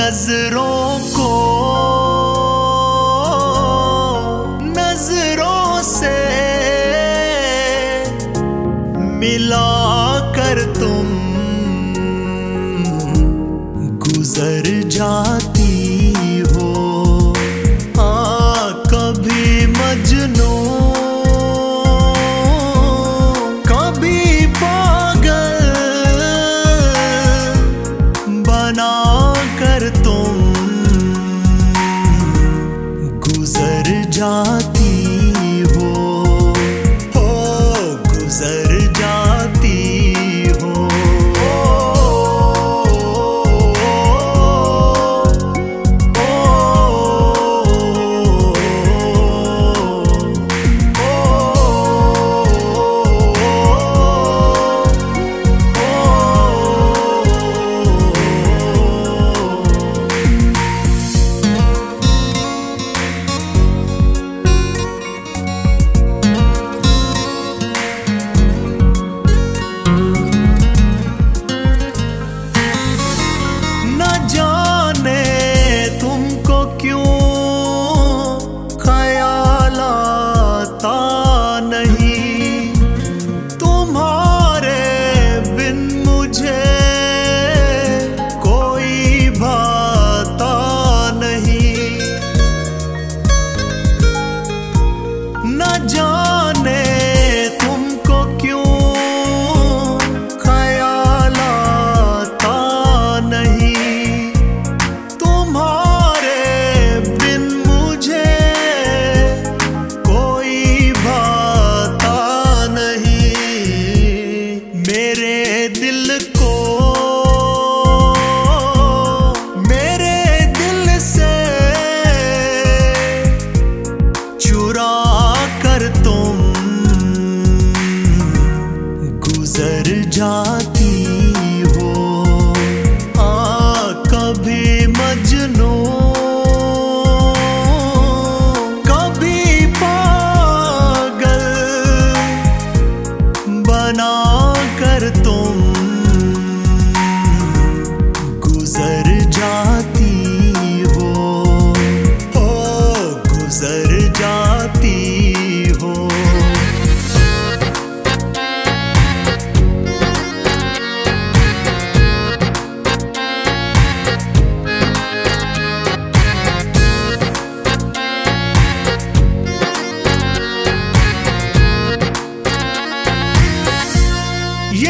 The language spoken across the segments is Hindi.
नज़रों को नज़रों से मिला कर तुम गुजर जाते जाती yo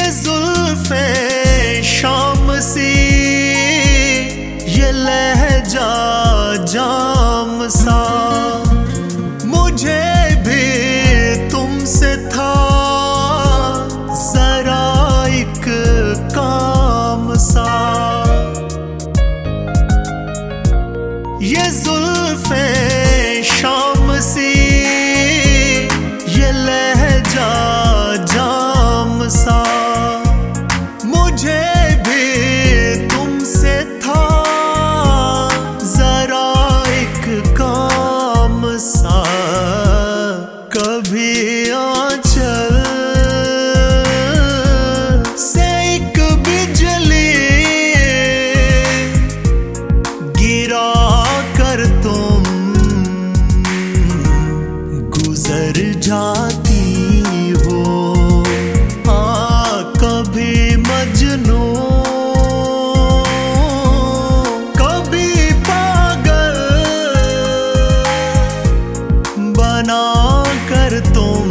ये जुल्फे शाम सी ये लहजा जाम सा। maratona.